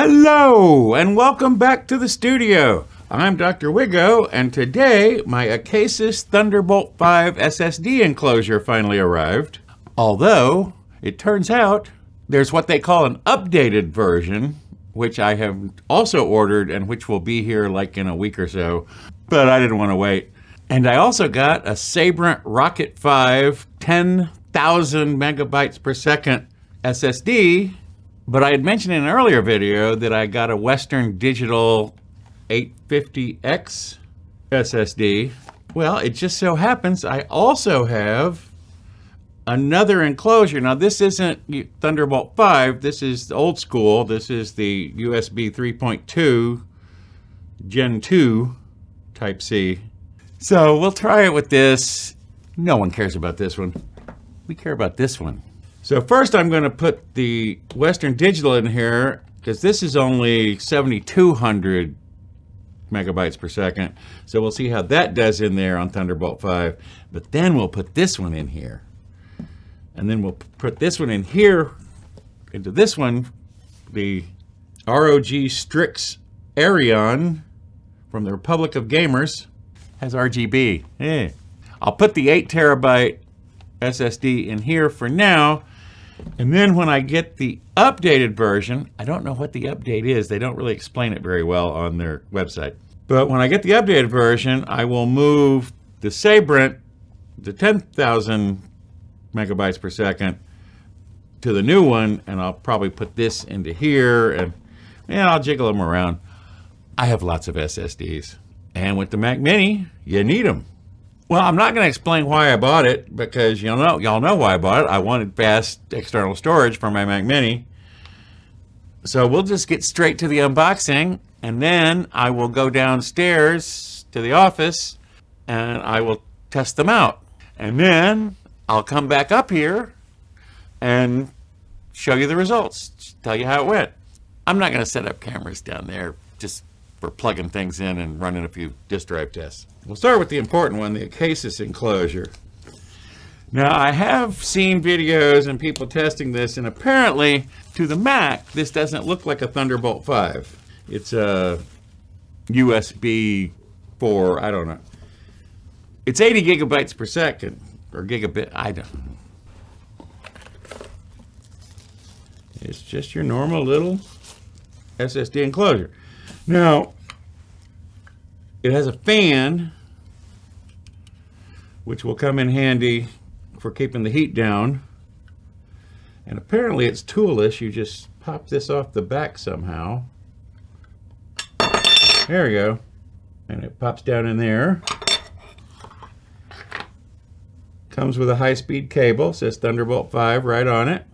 Hello, and welcome back to the studio. I'm Dr. Wiggo, and today my Acasis Thunderbolt 5 SSD enclosure finally arrived. Although, it turns out there's what they call an updated version, which I have also ordered and which will be here like in a week or so, but I didn't want to wait. And I also got a Sabrent Rocket 5 10,000 megabytes per second SSD but I had mentioned in an earlier video that I got a Western Digital 850X SSD. Well, it just so happens I also have another enclosure. Now, this isn't Thunderbolt 5. This is old school. This is the USB 3.2 Gen 2 Type C. So we'll try it with this. No one cares about this one. We care about this one. So first I'm going to put the Western Digital in here because this is only 7,200 megabytes per second. So we'll see how that does in there on Thunderbolt 5. But then we'll put this one in here. And then we'll put this one in here into this one, the ROG Strix Arion from the Republic of Gamers has RGB. Yeah. I'll put the 8 terabyte SSD in here for now and then when I get the updated version, I don't know what the update is. They don't really explain it very well on their website. But when I get the updated version, I will move the Sabrent, the 10,000 megabytes per second, to the new one, and I'll probably put this into here, and, and I'll jiggle them around. I have lots of SSDs. And with the Mac Mini, you need them. Well, I'm not going to explain why I bought it because y'all know y'all know why I bought it. I wanted fast external storage for my Mac Mini. So we'll just get straight to the unboxing and then I will go downstairs to the office and I will test them out. And then I'll come back up here and show you the results, tell you how it went. I'm not going to set up cameras down there. Just for plugging things in and running a few disk drive tests. We'll start with the important one, the Acasis enclosure. Now, I have seen videos and people testing this, and apparently, to the Mac, this doesn't look like a Thunderbolt 5. It's a USB 4, I don't know. It's 80 gigabytes per second, or gigabit, I don't know. It's just your normal little SSD enclosure. Now, it has a fan, which will come in handy for keeping the heat down. And apparently it's toolless. You just pop this off the back somehow. There we go. And it pops down in there. Comes with a high-speed cable. Says Thunderbolt 5 right on it.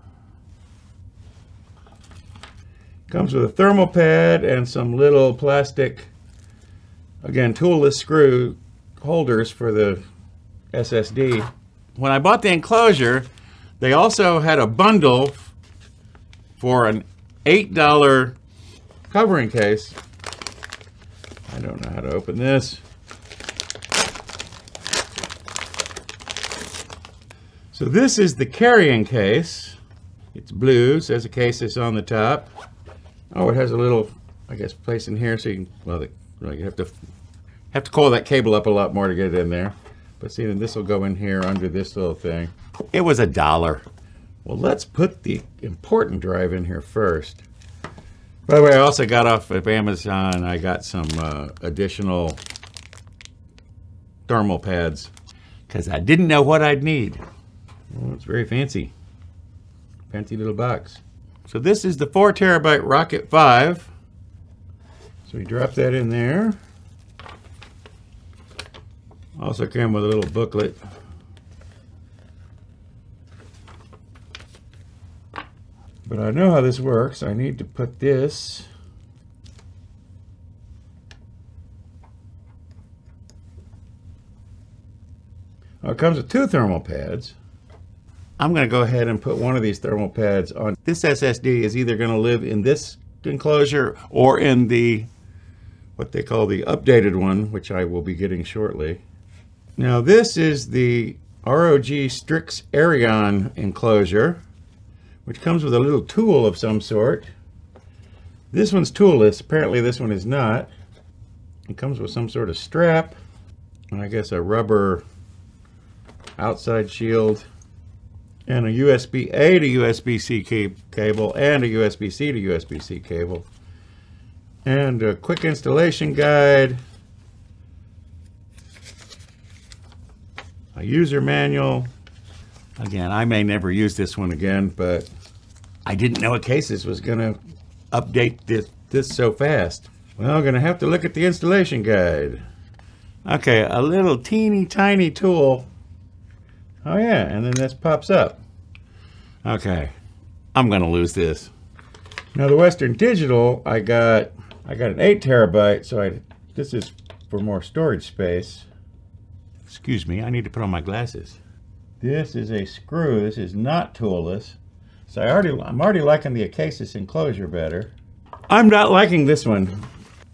Comes with a thermal pad and some little plastic, again, toolless screw holders for the SSD. When I bought the enclosure, they also had a bundle for an $8 covering case. I don't know how to open this. So this is the carrying case. It's blue, says Acasis on the top. Oh, it has a little, I guess, place in here so you can, well, you have to have to coil that cable up a lot more to get it in there. But see, then this will go in here under this little thing. It was a dollar. Well, let's put the important drive in here first. By the way, I also got off of Amazon, I got some uh, additional thermal pads because I didn't know what I'd need. Well, it's very fancy. Fancy little box. So this is the 4 terabyte Rocket 5. So we drop that in there. Also came with a little booklet. But I know how this works. I need to put this Oh, it comes with two thermal pads. I'm going to go ahead and put one of these thermal pads on. This SSD is either going to live in this enclosure or in the, what they call the updated one, which I will be getting shortly. Now this is the ROG Strix Arion enclosure, which comes with a little tool of some sort. This one's toolless. Apparently this one is not. It comes with some sort of strap. And I guess a rubber outside shield. And a USB-A to USB-C cable and a USB-C to USB-C cable. And a quick installation guide. A user manual. Again, I may never use this one again, but I didn't know a Acasis was going to update this, this so fast. Well, I'm going to have to look at the installation guide. Okay, a little teeny tiny tool. Oh yeah, and then this pops up. Okay, I'm going to lose this. Now the Western Digital, I got I got an 8 terabyte, so I this is for more storage space. Excuse me, I need to put on my glasses. This is a screw. This is not toolless. So I already, I'm already liking the Acasis enclosure better. I'm not liking this one.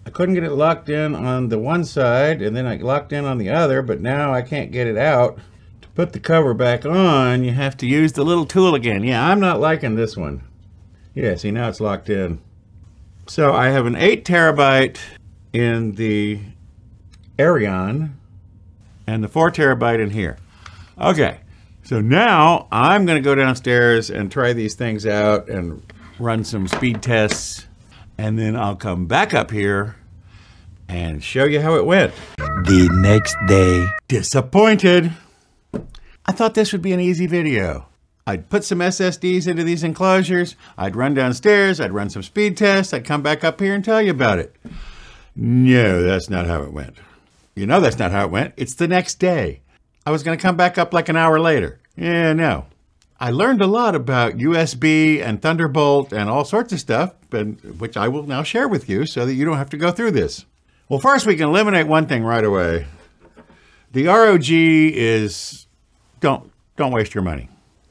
I couldn't get it locked in on the one side and then I locked in on the other, but now I can't get it out. To put the cover back on, you have to use the little tool again. Yeah, I'm not liking this one. Yeah, see now it's locked in. So I have an 8 terabyte in the Arion and the 4 terabyte in here. Okay, so now I'm going to go downstairs and try these things out and run some speed tests. And then I'll come back up here and show you how it went. The next day. Disappointed. I thought this would be an easy video. I'd put some SSDs into these enclosures, I'd run downstairs, I'd run some speed tests, I'd come back up here and tell you about it. No, that's not how it went. You know that's not how it went. It's the next day. I was going to come back up like an hour later. Yeah, no. I learned a lot about USB and Thunderbolt and all sorts of stuff, which I will now share with you so that you don't have to go through this. Well, first we can eliminate one thing right away. The ROG is, don't, don't waste your money.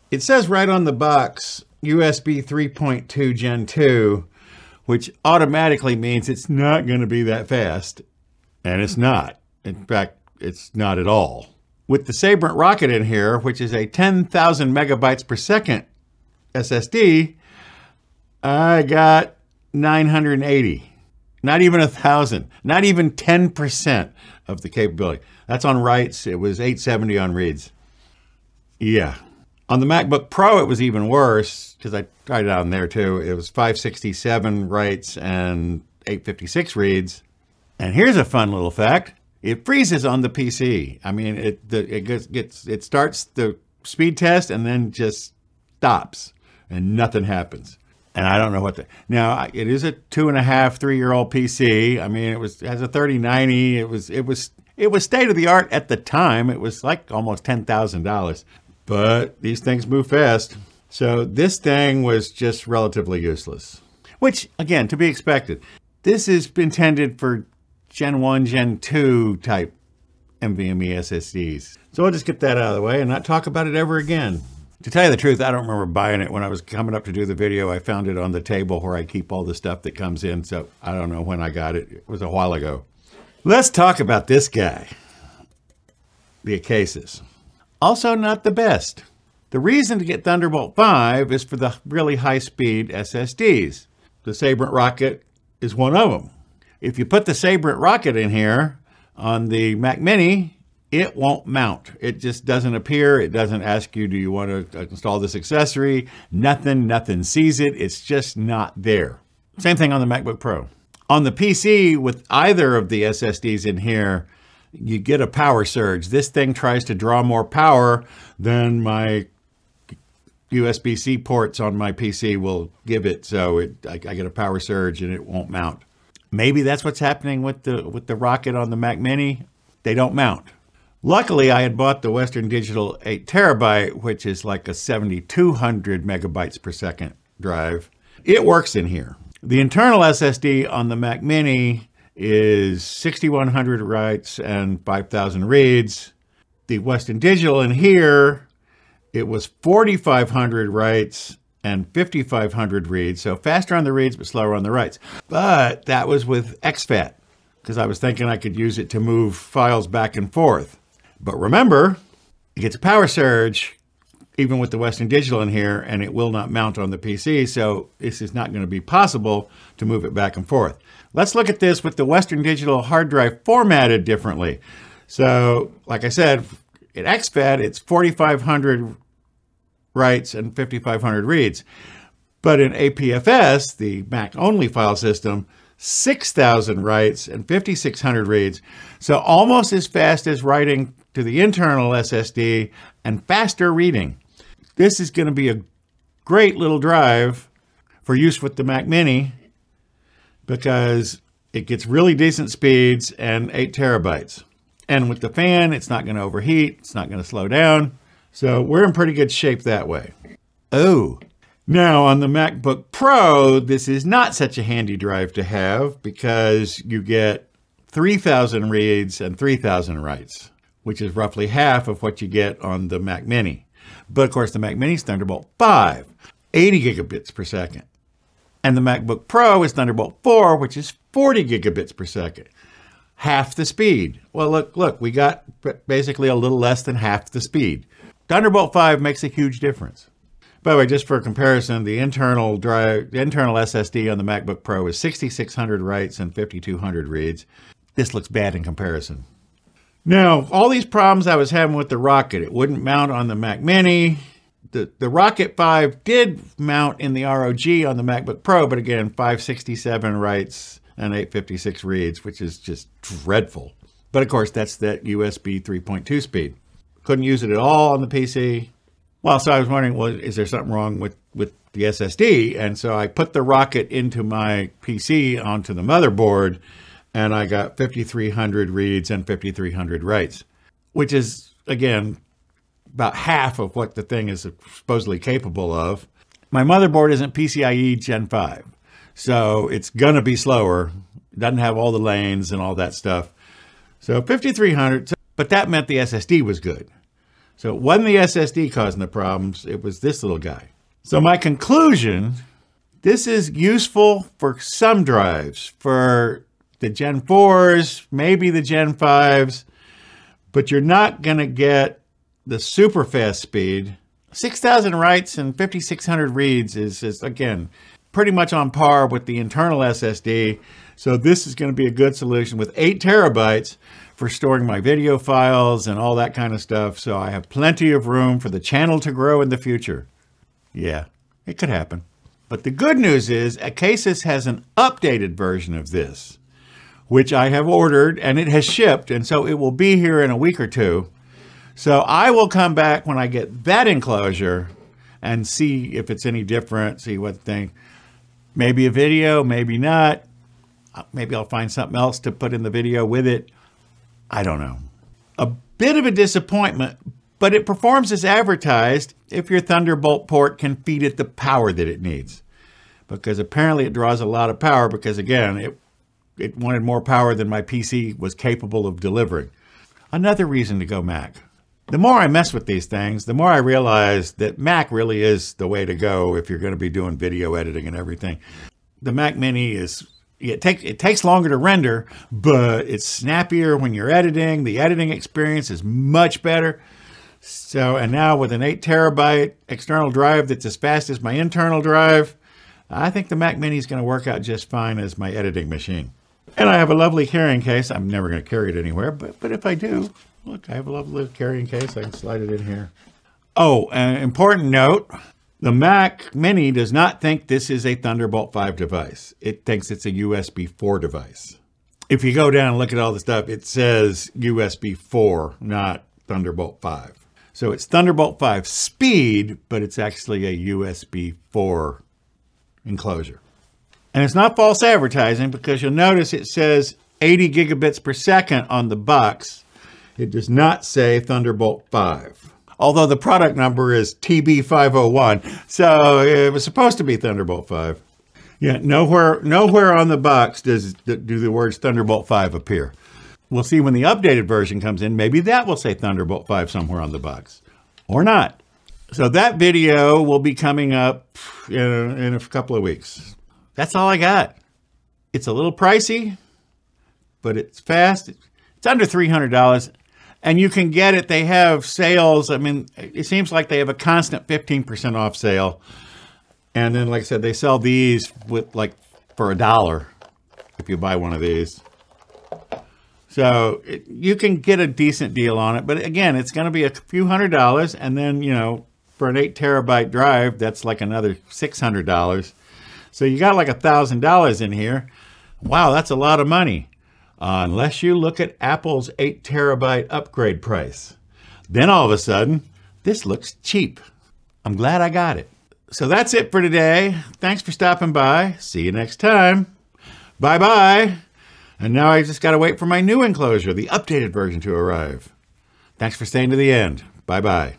It says right on the box, USB 3.2 Gen 2, which automatically means it's not going to be that fast. And it's not. In fact, it's not at all. With the Sabrent Rocket in here, which is a 10,000 megabytes per second SSD, I got 980. Not even a thousand, not even 10% of the capability. That's on writes. It was 870 on reads. Yeah. On the MacBook Pro, it was even worse because I tried it out in there too. It was 567 writes and 856 reads. And here's a fun little fact. It freezes on the PC. I mean, it the, it gets, gets it starts the speed test and then just stops and nothing happens. And I don't know what the now it is a two and a half, three year old PC. I mean, it was has a 3090. It was it was it was state of the art at the time. It was like almost ten thousand dollars. But these things move fast. So this thing was just relatively useless. Which again, to be expected. This is intended for Gen 1, Gen 2 type NVMe SSDs. So I'll just get that out of the way and not talk about it ever again. To tell you the truth, I don't remember buying it when I was coming up to do the video. I found it on the table where I keep all the stuff that comes in. So I don't know when I got it. It was a while ago. Let's talk about this guy, the Acasis. Also not the best. The reason to get Thunderbolt 5 is for the really high-speed SSDs. The Sabrent Rocket is one of them. If you put the Sabrent rocket in here on the Mac Mini, it won't mount. It just doesn't appear. It doesn't ask you, do you want to uh, install this accessory? Nothing, nothing sees it. It's just not there. Same thing on the MacBook Pro. On the PC with either of the SSDs in here, you get a power surge. This thing tries to draw more power than my USB-C ports on my PC will give it. So it, I, I get a power surge and it won't mount. Maybe that's what's happening with the with the rocket on the Mac Mini. They don't mount. Luckily, I had bought the Western Digital 8 terabyte, which is like a 7,200 megabytes per second drive. It works in here. The internal SSD on the Mac Mini is 6,100 writes and 5,000 reads. The Western Digital in here, it was 4,500 writes and 5,500 reads. So faster on the reads, but slower on the writes. But that was with exFAT because I was thinking I could use it to move files back and forth. But remember, it gets a power surge. even with the Western Digital in here, and it will not mount on the PC, so this is not going to be possible to move it back and forth. Let's look at this with the Western Digital hard drive formatted differently. So, like I said, at exFAT, it's 4,500 writes and 5,500 reads. But in APFS, the Mac-only file system, 6,000 writes and 5,600 reads. So almost as fast as writing to the internal SSD and faster reading. This is going to be a great little drive for use with the Mac Mini because it gets really decent speeds and 8 terabytes. And with the fan, it's not going to overheat, it's not going to slow down. So we're in pretty good shape that way. Oh, now on the MacBook Pro, this is not such a handy drive to have because you get 3,000 reads and 3,000 writes, which is roughly half of what you get on the Mac Mini. But of course, the Mac Mini is Thunderbolt 5, 80 gigabits per second. And the MacBook Pro is Thunderbolt 4, which is 40 gigabits per second. Half the speed. Well, look, look, we got basically a little less than half the speed. Thunderbolt 5 makes a huge difference. By the way, just for comparison, the internal drive, the internal SSD on the MacBook Pro is 6600 writes and 5200 reads. This looks bad in comparison. Now, all these problems I was having with the Rocket, it wouldn't mount on the Mac Mini. The, the Rocket 5 did mount in the ROG on the MacBook Pro, but again, 567 writes and 856 reads, which is just dreadful. But of course, that's that USB 3.2 speed. Couldn't use it at all on the PC. Well, so I was wondering, well, is there something wrong with, with the SSD? And so I put the Rocket into my PC onto the motherboard and I got 5,300 reads and 5,300 writes, which is, again, about half of what the thing is supposedly capable of. My motherboard isn't PCIe Gen 5, so it's going to be slower. It doesn't have all the lanes and all that stuff. So 5,300, but that meant the SSD was good. So it wasn't the SSD causing the problems, it was this little guy. So my conclusion, this is useful for some drives, for the Gen 4s, maybe the Gen 5s, but you're not to get the super fast speed. 6,000 writes and 5,600 reads is, is, again, pretty much on par with the internal SSD. So this is to be a good solution with 8 terabytes for storing my video files and all that kind of stuff. So I have plenty of room for the channel to grow in the future. Yeah, it could happen. But the good news is Acasis has an updated version of this which I have ordered and it has shipped. And so it will be here in a week or two. So I will come back when I get that enclosure and see if it's any different, see what thing. Maybe a video, maybe not. Uh, maybe I'll find something else to put in the video with it. I don't know. A bit of a disappointment, but it performs as advertised if your Thunderbolt port can feed it the power that it needs. Because apparently it draws a lot of power because again, it it wanted more power than my PC was capable of delivering. Another reason to go Mac. The more I mess with these things, the more I realize that Mac really is the way to go if you're going to be doing video editing and everything. The Mac Mini is it takes it takes longer to render, but it's snappier when you're editing. The editing experience is much better. So, and now with an 8 terabyte external drive that's as fast as my internal drive, I think the Mac Mini is going to work out just fine as my editing machine. And I have a lovely carrying case. I'm never going to carry it anywhere, but, but if I do, look, I have a lovely carrying case. I can slide it in here. Oh, an important note. The Mac Mini does not think this is a Thunderbolt 5 device. It thinks it's a USB 4 device. If you go down and look at all the stuff, it says USB 4, not Thunderbolt 5. So it's Thunderbolt 5 speed, but it's actually a USB 4 enclosure. And it's not false advertising because you'll notice it says 80 gigabits per second on the box. It does not say Thunderbolt 5. Although the product number is TB501, so it was supposed to be Thunderbolt 5. Yeah, nowhere, nowhere on the box does do the words Thunderbolt 5 appear. We'll see when the updated version comes in. Maybe that will say Thunderbolt 5 somewhere on the box. Or not. So that video will be coming up in a, in a couple of weeks. That's all I got. It's a little pricey, but it's fast. It's under $300. And you can get it. They have sales. I mean, it seems like they have a constant 15% off sale. And then, like I said, they sell these with like for a dollar if you buy one of these. So it, you can get a decent deal on it. But again, it's going to be a few hundred dollars. And then, you know, for an eight terabyte drive, that's like another $600. So you got like a thousand dollars in here. Wow, that's a lot of money. Uh, unless you look at Apple's 8 terabyte upgrade price. Then all of a sudden, this looks cheap. I'm glad I got it. So that's it for today. Thanks for stopping by. See you next time. Bye bye. And now I just got to wait for my new enclosure, the updated version, to arrive. Thanks for staying to the end. Bye bye.